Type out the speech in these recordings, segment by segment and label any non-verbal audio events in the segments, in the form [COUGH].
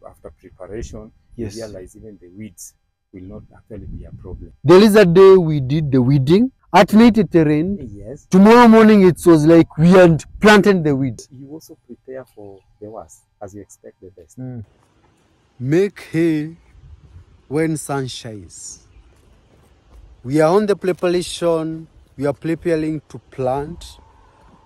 After preparation, Yes. you realize even the weeds will not actually be a problem. The lizard day we did the weeding. At night it rained. Yes. Tomorrow morning it was like we had planted the weeds. You also prepare for the worst as you expect the best. Hmm. Make hay when sun shines. We are on the preparation. We are preparing to plant.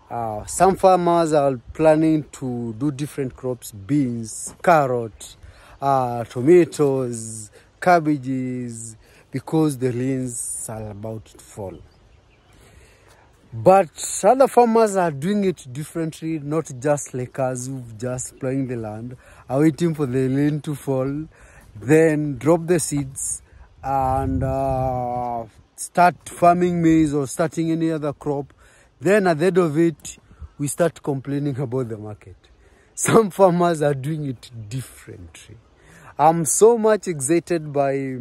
Uh, some farmers are planning to do different crops: beans, carrot, uh, tomatoes, cabbages, because the rains are about to fall. But other farmers are doing it differently, not just like us who've just plowing the land, are waiting for the rain to fall, then drop the seeds and uh, start farming maize or starting any other crop. Then at the end of it, we start complaining about the market. Some farmers are doing it differently. I'm so much excited by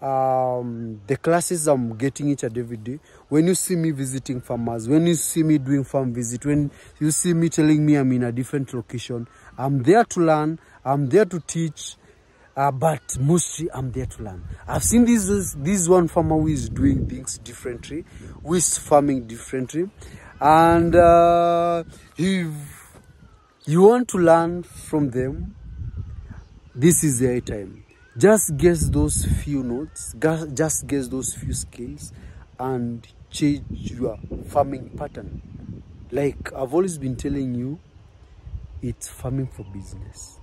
um, the classes I'm getting each and every day. When you see me visiting farmers, when you see me doing farm visit, when you see me telling me I'm in a different location, I'm there to learn, I'm there to teach, uh, but mostly I'm there to learn. I've seen this this one farmer who is doing things differently, who is farming differently, and uh, if you want to learn from them, this is the time. Just guess those few notes, just guess those few skills, and change your farming pattern. Like I've always been telling you, it's farming for business.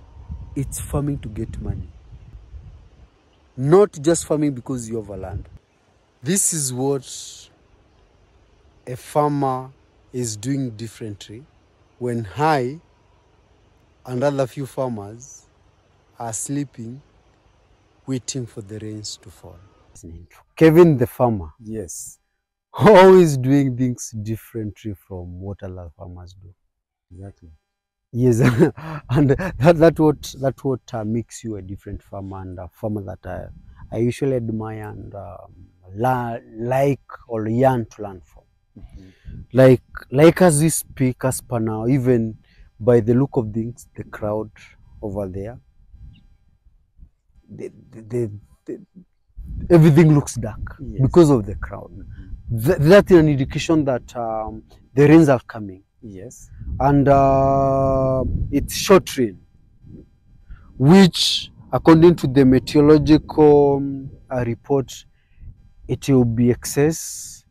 It's farming to get money. Not just farming because you have a land. This is what a farmer is doing differently when I and other few farmers are sleeping, waiting for the rains to fall. Kevin the farmer, Yes, always doing things differently from what other farmers do. exactly. Yes, [LAUGHS] and that that what that what uh, makes you a different farmer and a farmer that I, I usually admire and la- like or yearn to learn from. Mhm. Like like as we speak, as per now, even by the look of things, the crowd over there, the, the, the, the, everything looks dark Yes. because of the crowd. Mhm. Th- that's an indication that um, the rains are coming Yes. and uh, it's short rain, which, according to the meteorological um, uh, report, it will be excess.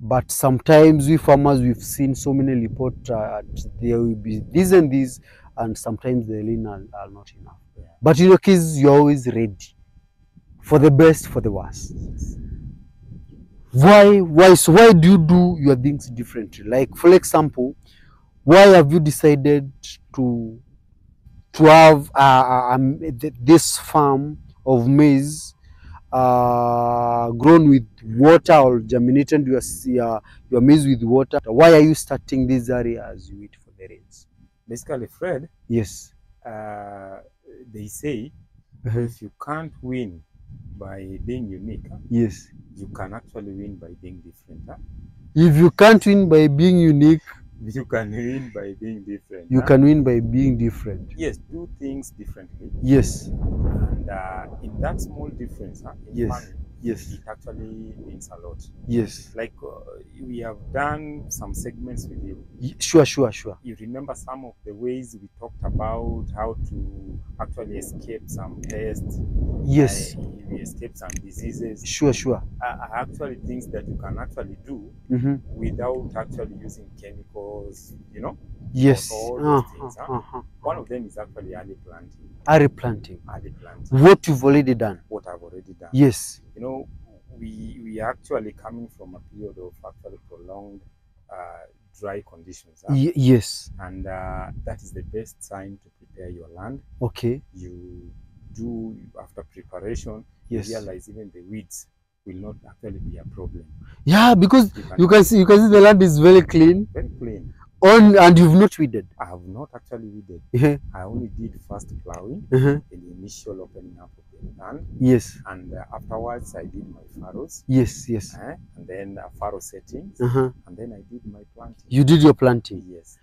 But sometimes we farmers we've seen so many reports uh, there will be this and this, and sometimes the rain are, are not enough. Yeah. But in your case, you're always ready for the best, for the worst Yes. Why why so why do you do your things differently? Like for example why have you decided to to have uh, um, th- this farm of maize uh, grown with water or germinated your your, your maize with water? Why are you starting this area as you wait for the rains? Basically, Fred, yes. uh, they say Uh-huh. if you can't win by being unique, huh, yes you can actually win by being different. Huh? if you can't win by being unique You can win by being different. you huh? can win by being different Yes, do things differently. yes And uh, in that small difference, huh, Yes. Yes it actually means a lot. yes Like uh, we have done some segments with you. Sure sure sure You remember some of the ways we talked about how to actually escape some pests, yes uh, escape some diseases. sure sure Are are actually things that you can actually do mm-hmm. without actually using chemicals. You know, yes all those uh-huh, things, huh? uh-huh. one of them is actually early planting. are planting Early planting. what you've already done What I've already done. yes you know, we we are actually coming from a period of actually prolonged uh, dry conditions, huh? yes and uh, that is the best time to prepare your land. okay You do after preparation, yes you realize even the weeds will not actually be a problem. yeah because You can, you can see you can see the land is very clean very clean. On and you've not weeded I have not actually weeded. yeah I only did first plowing uh-huh. in the initial opening up of the land, yes and uh, afterwards I did my furrows, yes yes eh, and then uh, furrow settings, uh-huh. and then I did my planting. you did your planting Yes.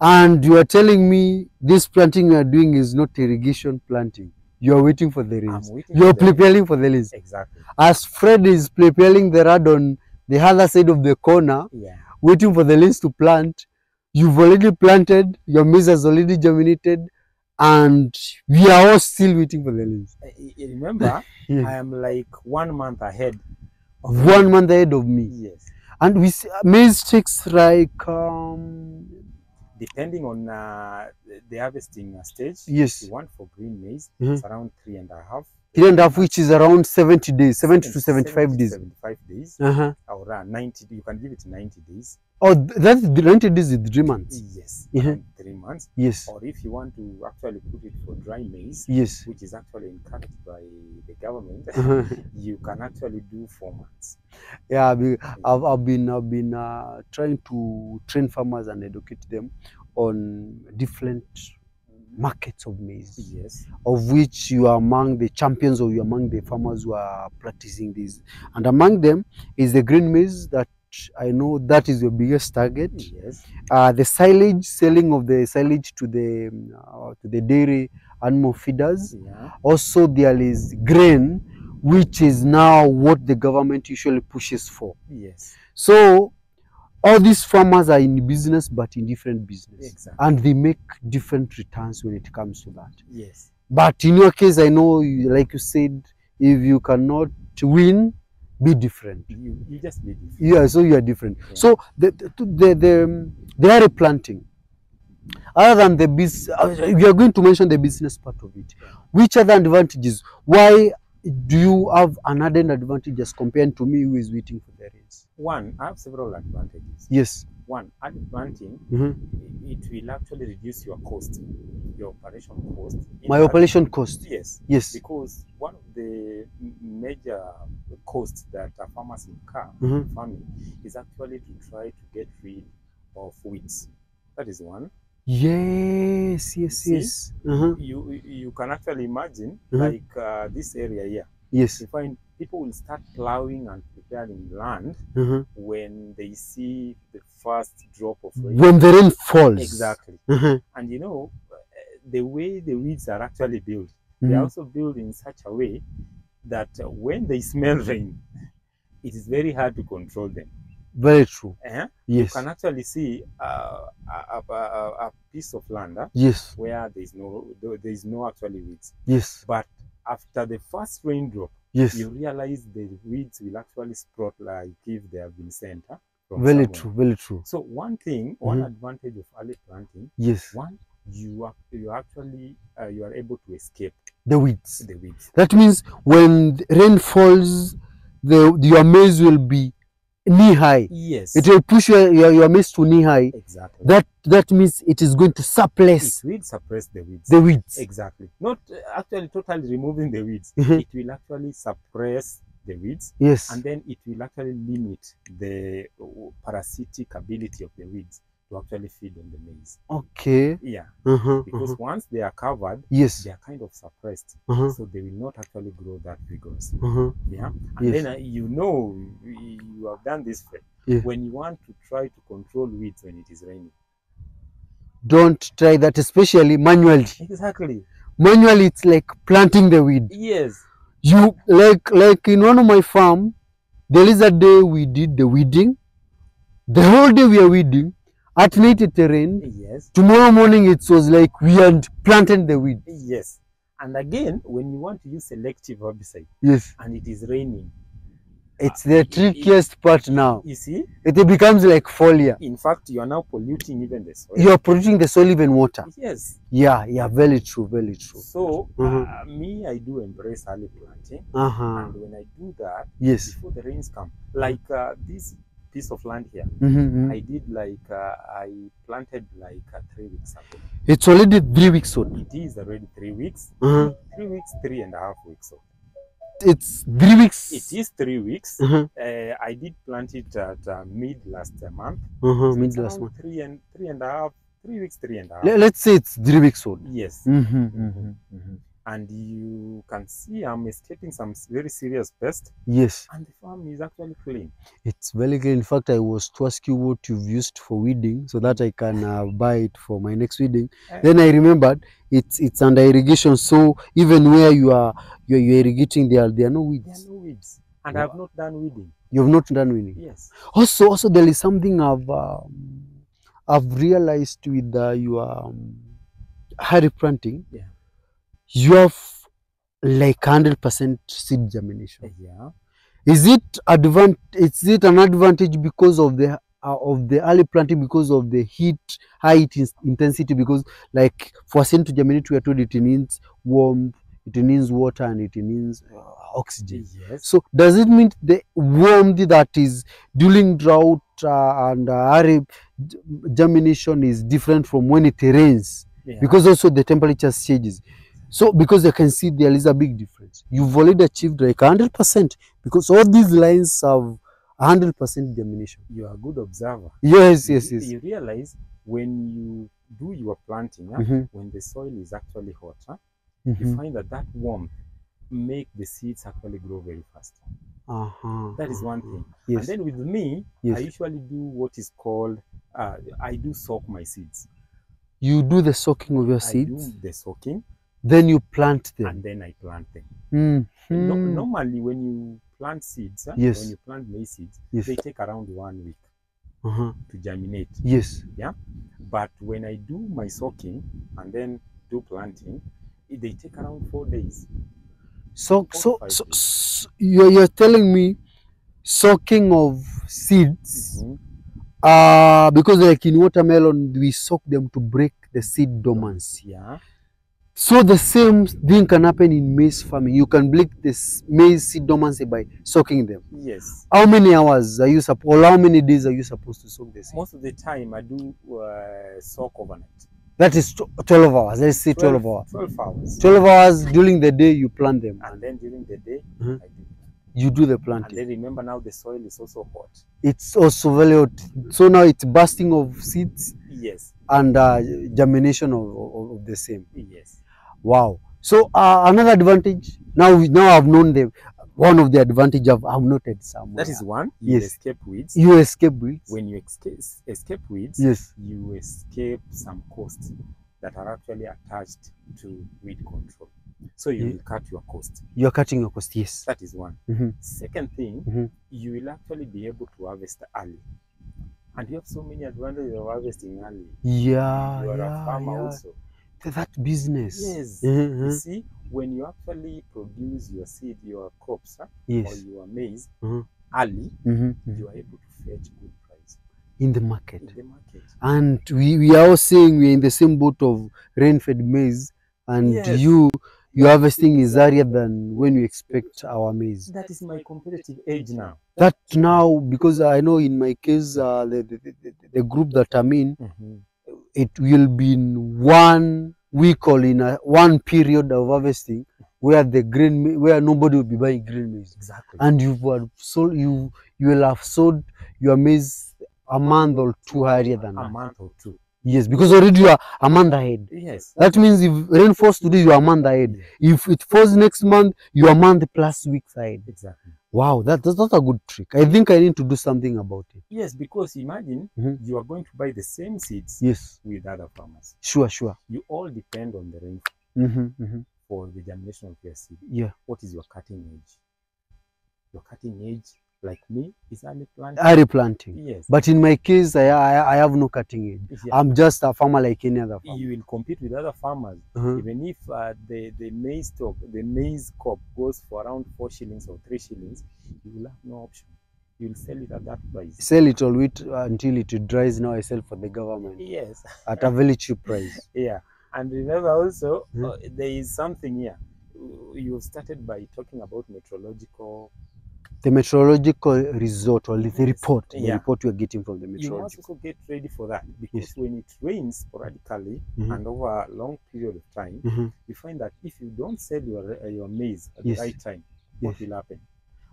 And you are telling me this planting you are doing is not irrigation planting. You are waiting for the rains. You are the- preparing for the rains. Exactly. As Fred is preparing the rod on the other side of the corner, Yeah. waiting for the rains to plant, you've already planted, your maize has already germinated, and we are all still waiting for the rains. I- I- remember, [LAUGHS] Yeah. I am like one month ahead. Of One month ahead of me. Yes. And we see, maize takes like, um, Depending on uh, the harvesting uh, stage. Yes. Want for green maize, Mhm. it's around three and a half. A half, which is around 70 days, 70 to 75 days. 75 days. Uh-huh. Or uh, 90. You can give it 90 days. Oh, th- that's the 90 days is three months. Yes. Mhm. around Three months. Yes, Or if you want to actually put it for dry maize, yes. which is actually encouraged by the government, [LAUGHS] Uh-huh. [LAUGHS] you can actually do four months. Yeah, I've, I've been I've been uh, trying to train farmers and educate them on different markets of maize, Yes. of which you are among the champions or you are among the farmers who are practicing this. And among them is the green maize that I know that is your biggest target. Yes. Uh, the silage, selling of the silage to the uh, to the dairy animal feeders. Yeah. Also, there is grain, which is now what the government usually pushes for. Yes. So all these farmers are in business, but in different business, Exactly. and they make different returns when it comes to that. Yes. But in your case, I know, you, like you said, if you cannot win, be different. You, you just be different. Yeah, so you are different. Yeah. So the the the, the they are replanting. Other than the business, uh, we are going to mention the business part of it. Which other advantages? Why do you have an added advantage as compared to me who is waiting for the rains? One, I have several advantages. Yes. One, added planting, Mhm. it will actually reduce your cost, your operation cost. My operation cost. Yes, Yes. because one of the major costs that a farmers incur Mhm. farming is actually to try to get rid of weeds. That is one. Yes, yes, See? yes. Uh-huh. You you can actually imagine Mhm. like uh, this area here. Yes. You find people will start plowing and preparing land Uh-huh. when they see the first drop of rain. When the rain falls. Exactly. Uh-huh. And you know, uh, the way the weeds are actually built, they are Mhm. also built in such a way that uh, when they smell rain, it is very hard to control them. Very true. Eh? Yes. You can actually see uh, a, a, a, a piece of land uh, Yes. where there is no there is no actually weeds. Yes. But after the first raindrop, Yes. you realize the weeds will actually sprout like if they have been sent. huh, Very somewhere. true. Very true. So one thing, one Mhm. advantage of early planting, Yes. one you are you actually uh, you are able to escape The weeds. the weeds. That means when rain falls, the your maize will be knee high. Yes, It will push your, your, your maize to knee high. exactly. That that means it is going to suppress it will suppress the weeds. the weeds. Exactly. Not uh, actually totally removing the weeds. Mhm. It will actually suppress the weeds, Yes. and then it will actually limit the uh, parasitic ability of the weeds to actually feed on the maize. Okay. Yeah, Uh-huh, because uh-huh. once they are covered, Yes. they are kind of suppressed, Uh-huh, so they will not actually grow that vigorously. Yeah, and Yes. then uh, you know you have done this Yeah. when you want to try to control weeds when it is raining. Don't try that, especially manually. Exactly. Manually, it's like planting the weed. Yes. You like like in one of my farm, there is a day we did the weeding. The whole day we are weeding. At night it rained. Yes. Tomorrow morning it was like we had planted the weed. Yes. And again, when you want to use selective herbicide Yes. and it is raining, It's the trickiest part now. you see, It becomes like foliar. in fact, you are now polluting even the soil. You are polluting the soil even water. Yes. Yeah, yeah, very true, very true. So, Mhm. uh, me, I do embrace early planting. Uh-huh. And when I do that, Yes. before the rains come, like uh, this piece of land here, Mm-hmm. I did like, uh, I planted like uh, three weeks ago. It's already three weeks old. It is already three weeks. Uh-huh. Three weeks, three and a half weeks old. It's three weeks. It is three weeks. Uh-huh. Uh, I did plant it at uh, mid last uh, month. Uh-huh. So Mid last month. Three and three and a half, three weeks, three and a half. Let's say it's three weeks old. yes. And you can see I'm escaping some very serious pests, Yes, and the farm is actually clean. it's very clean. In fact, I was to ask you what you've used for weeding so that I can uh, buy it for my next weeding. Eh, Then I remembered it's it's under irrigation, so even where you are you're, you're irrigating, there are there are no weeds. there are no weeds, and Wow. I've not done weeding. You've not done weeding. Yes. Also, also there is something I've um, I've realized with uh, your um, planting. Yeah. You have like hundred percent seed germination. Yeah. Is it advant? Is it an advantage because of the uh, of the early planting because of the heat, high heat intensity? Because like for seed to germinate, we are told it needs warmth, it needs water, and it needs uh, oxygen. Yes. So does it mean the warmth that is during drought uh, and uh, germination is different from when it rains? Yeah. Because also the temperature changes. So because you can see there is a big difference. You've already achieved like hundred percent because all these lines have hundred percent germination. you are a good observer. Yes, yes, yes. You realize when you do your planting, huh, Mhm, when the soil is actually hot, huh, mhm. you find that that warmth make the seeds actually grow very fast. Uh-huh, That is one thing. Yes. And then with me, Yes. I usually do what is called uh, I do soak my seeds. you do the soaking of your I seeds, do the soaking then you plant them. and then I plant them. Mhm. No, normally, when you plant seeds, huh, Yes. when you plant maize seeds, Yes. they take around one week Uh-huh. to germinate. Yes. Yeah. But when I do my soaking and then do planting, it- they take around four days. So, Four so, so, so you're, you're telling me soaking of seeds, Mhm. uh, because like in watermelon, we soak them to break the seed dormancy. Yeah. So the same thing can happen in maize farming. You can break this maize seed dormancy by soaking them. Yes. How many hours are you supposed, or how many days are you supposed to soak the seed? Most of the time, I do uh, soak overnight. That is 12 hours. Let's say 12 hours. 12 hours. 12 hours during the day you plant them. And then during the day, Mhm. I do. You do the And planting. then remember now the soil is also hot. It's also very hot. So now it's bursting of seeds Yes. and uh, germination of, of, of the same. Yes. Wow. So uh, another advantage. Now now I've known the one of the advantage I've, I've noted somewhere. That is one. You Yes. escape weeds. you escape weeds. When you escape, escape weeds, Yes. you escape some costs that are actually attached to weed control. So you Yeah. will cut your cost. You're cutting your cost. Yes. That is one. Mhm. Second thing, Mhm. you will actually be able to harvest early. And you have so many advantages of harvesting early. Yeah. you are a farmer yeah. also. Th- That business. Yes. Mhm, You see, when you actually produce your seed, your crops, huh, or your maize Mhm. early, Mhm, mhm. you are able to fetch good price In the market. in the market. and we, we are all saying we're in the same boat of rain-fed maize and Yes. you your harvesting is earlier than when we expect our maize That is my competitive edge now. that now because i know in my case uh, the, the, the, the- the group that i'm in it will be in one week or in a, one period of harvesting where the green where nobody will be buying green maize Exactly. and you will sold you you will have sold your maize a month or two higher than a that. month or two. Yes, because already you are a month ahead. Yes. That means if rain falls today, you are a month ahead. If it falls next month, you are a month plus weeks ahead. exactly. Wow, that, that's not a good trick. I think I need to do something about it. Yes, because imagine Mhm. you are going to buy the same seeds Yes, with other farmers. sure, sure. You all depend on the rain Mm-hmm, mm-hmm. for the germination of your seed. Yeah. What is your cutting age? Your cutting age, like me, is early planting. I replanting. yes. But in my case, I, I, I have no cutting edge. Yeah. I'm just a farmer like any other farmer. you will compete with other farmers. Uh-huh. Even if uh, the, the maize stock, the maize crop goes for around four shillings or three shillings, you will have no option. You will sell it at that price. Sell it all wait until it dries. Now I sell for the government Yes. at a very cheap price. [LAUGHS] Yeah. And remember also, Mhm. uh, there is something here. You started by talking about meteorological. The meteorological resort or the report, the report you are getting from the meteorological. You must also get ready for that because Yes. when it rains sporadically Mhm. and over a long period of time, Mhm. you find that if you don't sell your uh, your maize at Yes. the right time, what Yes. will happen?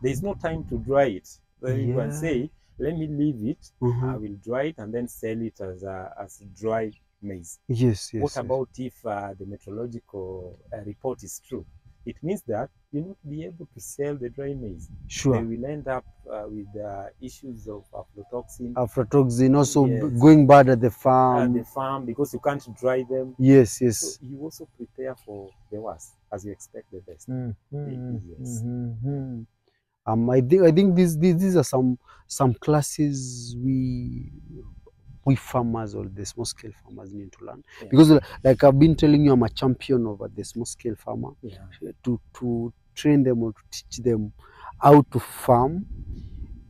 There is no time to dry it. Then you can say, "Let me leave it. I Mhm. will dry it and then sell it as a, as dry maize. Yes, yes. what about if uh, the meteorological uh, report is true? It means that you will not be able to sell the dry maize. They Sure. will end up uh, with uh, issues of aflatoxin Aflatoxin also Yes. going bad at the at farm. the farm because you can't dry them. yes, yes. So you also prepare for the worst as you expect the best. Mm, mm, yes. mhm, mhm. Um, I think I think these, these these are some some classes we we farmers or the small scale farmers need to learn Yeah. because like I've been telling you I'm a champion of uh, the small scale farmer Yeah. to to train them or to teach them how to farm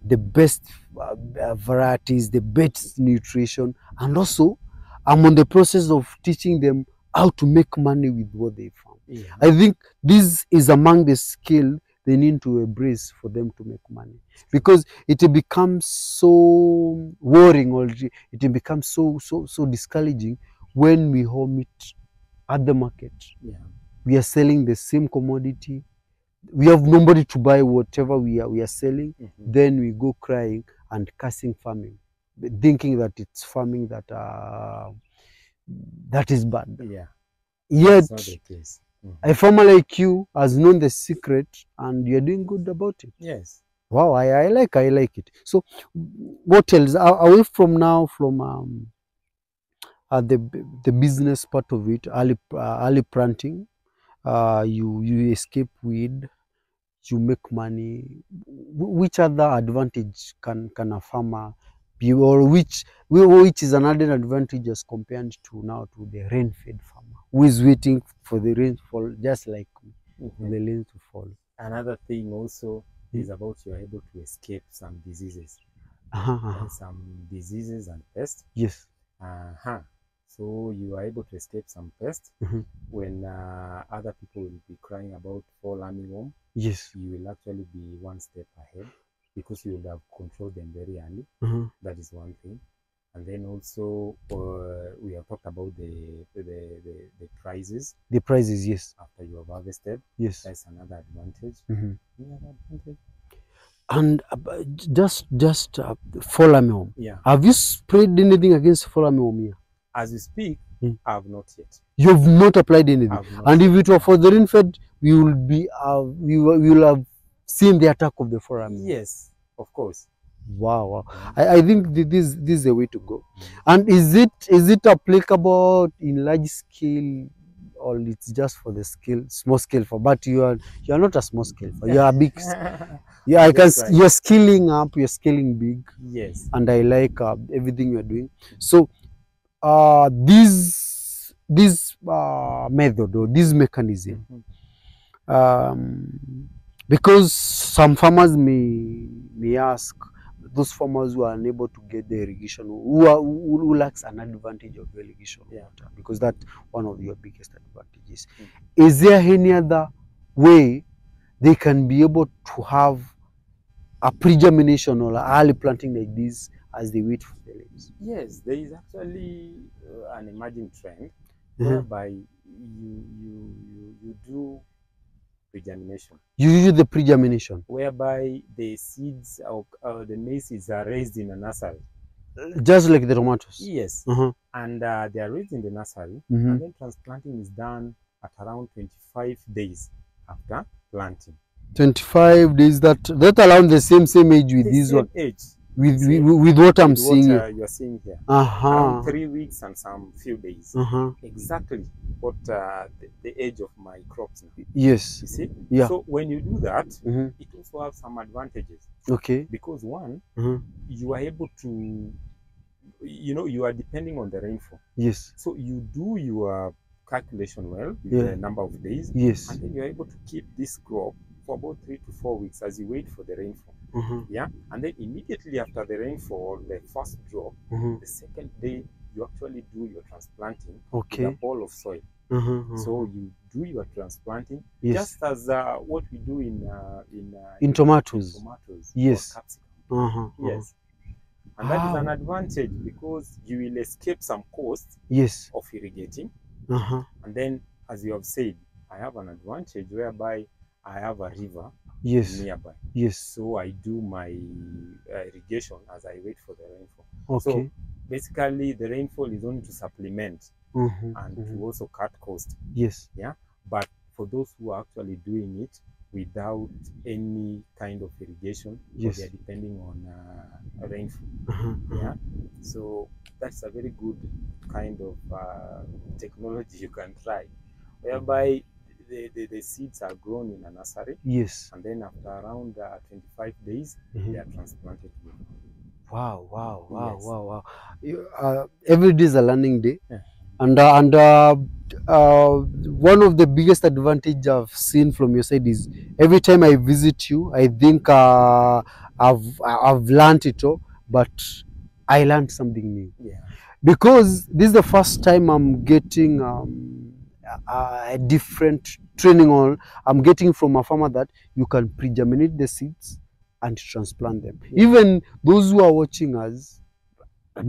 the best uh, uh, varieties, the best nutrition, and also I'm on the process of teaching them how to make money with what they farm. Yeah. I think this is among the skill they need to embrace for them to make money. Because it becomes so worrying or it becomes so so so discouraging when we all it at the market. Yeah. we are selling the same commodity. We have nobody to buy whatever we are we are selling. Mhm. then we go crying and cursing farming thinking that it's farming that uh, that is bad. Yeah. yet That's not the case. Mhm. a farmer like you has known the secret and you're doing good about it Yes. wow i, I like i like it so what else away from now from um, uh, the the business part of it early uh, early planting uh, you you escape weed you make money which other advantage can can a farmer or which which is another advantage as compared to now to the rain fed farmer who is waiting for the rainfall just like me, for Mhm. the rain to fall Another thing also Mm. is about you are able to escape some diseases, [LAUGHS] uh-huh, uh-huh. uh, some diseases and pests. yes Uh-huh. So you are able to escape some pests Mhm. when uh, other people will be crying about fall armyworm. yes You will actually be one step ahead because you will have controlled them very early. uh-huh. That is one thing. And then also uh, we have talked about the the, the the prices the prices yes after you have harvested. yes That's another advantage. Mhm. Any other advantage? and uh, just just uh, armyworm Yeah. have you sprayed anything against armyworm here As we speak, Mm. I have not yet. you have not applied anything not and if it were for the rain fed we will be uh, we, will- we will have seen the attack of the armyworm Yes, of course. wow, wow. Mm. I, I think this this is the way to go Mm. and is it is it applicable in large scale or it's just for the scale small scale for but you are you are not a small scale for you are big [LAUGHS] yeah i can right. you're scaling up you're scaling big yes. and I like uh, everything you're doing. So, uh, this this uh, method or this mechanism, Mhm. um, because some farmers may may ask those farmers who are unable to get the irrigation, who are who, who lacks an advantage of irrigation Yeah. water, because that's one of your biggest advantages. Is there any other way they can be able to have a pre-germination or early planting like this as they wait for the leaves. Yes, there is actually uh, an emerging trend Mhm. whereby you you you, you do regeneration, You do the pre-germination, whereby the seeds or uh, the maize seeds are raised in a nursery. just like the tomatoes. Yes, Uh-huh. and uh, they are raised in the nursery, Mhm. and then transplanting is done at around 25 days after planting. 25 days, that that around the same same age with The this one, age with, with, what I'm with seeing what uh, you are seeing here. Uh-huh. Around three weeks and some few days. Uh-huh. Exactly what uh, the, the age of my crops now. Yes. You see? Yeah. So when you do that, Mhm. it also has some advantages Okay. because one, Uh-huh. you are able to, you know, you are depending on the rainfall. Yes. So you do your calculation well with Yeah. the number of days, Yes. and then you're able to keep this crop for about three to four weeks as you wait for the rainfall. Uh-huh. Yeah, and then immediately after the rainfall, the first drop, Uh-huh. the second day you actually do your transplanting Okay. with a ball of soil. Uh-huh. uh-huh. So you do your transplanting yes. just as uh, what we do in uh, in, uh, In tomatoes. tomatoes Yes. capsicum. Uh-huh. Yes, and that is an advantage because you will escape some cost Yes. of irrigating, and then as you have said, I have an advantage whereby I have a river Yes. nearby, Yes. so I do my uh, irrigation as I wait for the rainfall. Okay. so basically the rainfall is only to supplement Mhm, and mhm. to also cut cost. Yes. Yeah. But for those who are actually doing it without any kind of irrigation, Yes. they are depending on uh, rainfall. Uh-huh, Yeah. So that's a very good kind of uh, technology [LAUGHS] you can try, whereby the, the, the seeds are grown in a nursery, Yes. and then after around uh, 25 days, Mhm. they are transplanted. Wow, wow, wow, Yes. wow, wow. You- Uh, every day is a learning day. Yeah. And, uh, and uh, uh, one of the biggest advantage I've seen from your side is every time I visit you, I think uh, I've, I've learned it all, but I learned something new. Yeah. because this is the first time I'm getting um, a, a different training on. I'm getting from a farmer that you can pre-germinate the seeds and transplant them. Yeah. Even those who are watching us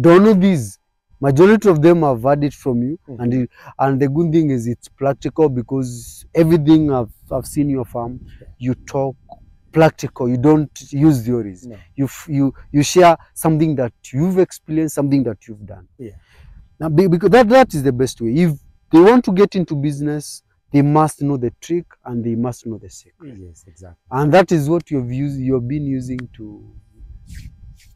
don't know this. Majority of them have heard it from you, Mhm. and it, and the good thing is it's practical because everything I've I've seen your farm, you talk practical. You don't use theories No. you you you share something that you've experienced something that you've done Yeah. now because that that is the best way if they want to get into business they must know the trick and they must know the secret Yes, exactly. and that is what you've used you've been using to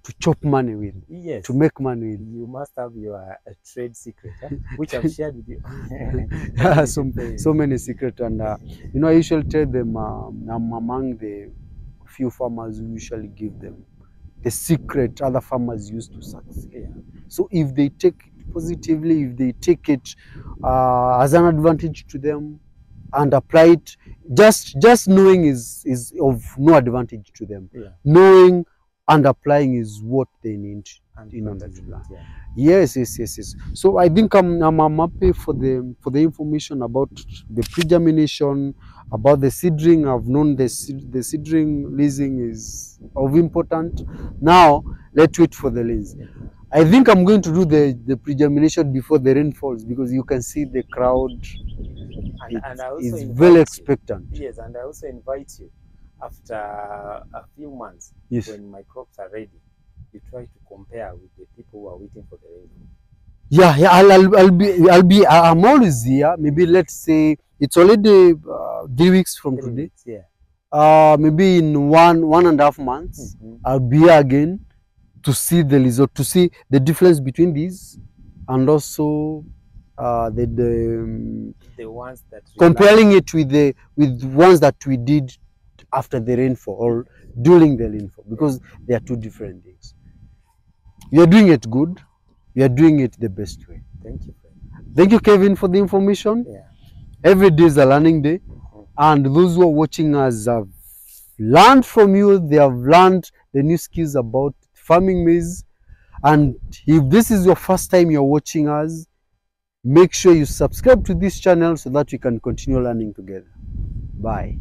to chop money with Yes. to make money with you must have your uh, trade secret, huh? which I've shared with you. [LAUGHS] [LAUGHS] so, so many secret and uh, you know i usually tell them um, i'm among the few farmers who usually give them the secret other farmers use to succeed Yeah. So if they take positively, if they take it uh, as an advantage to them and apply it, just just knowing is is of no advantage to them. Yeah. Knowing and applying is what they need. And that practicing plan. it, yeah. Yes, yes, yes, yes. So I think I'm I'm, I'm happy for the for the information about the pre-germination, about the seedling. I've known the seed, the seedling leasing is of important. Now let's wait for the lease. I think I'm going to do the, the pre-germination before the rain falls because you can see the crowd And, It and I also is invite very you- expectant. Yes, and I also invite you after a few months Yes. when my crops are ready, you try to compare with the people who are waiting for the rain. Yeah, yeah. I'll, I'll, I'll be I'll be I'm always here. Maybe let's say it's already uh, three weeks from Three today. weeks, Yeah. Uh, maybe in one one and a half months, Mhm. I'll be here again to see the result, to see the difference between these, and also uh, the the um, The ones that comparing it with the with ones that we did after the rainfall or during the rainfall because they are two different things. You are doing it good. You are doing it the best way. Thank you. Thank you, Kevin, for the information. Yeah. Every day is a learning day, and those who are watching us have learned from you. They have learned the new skills about farming maize. And if this is your first time you're watching us, make sure you subscribe to this channel so that we can continue learning together. Bye.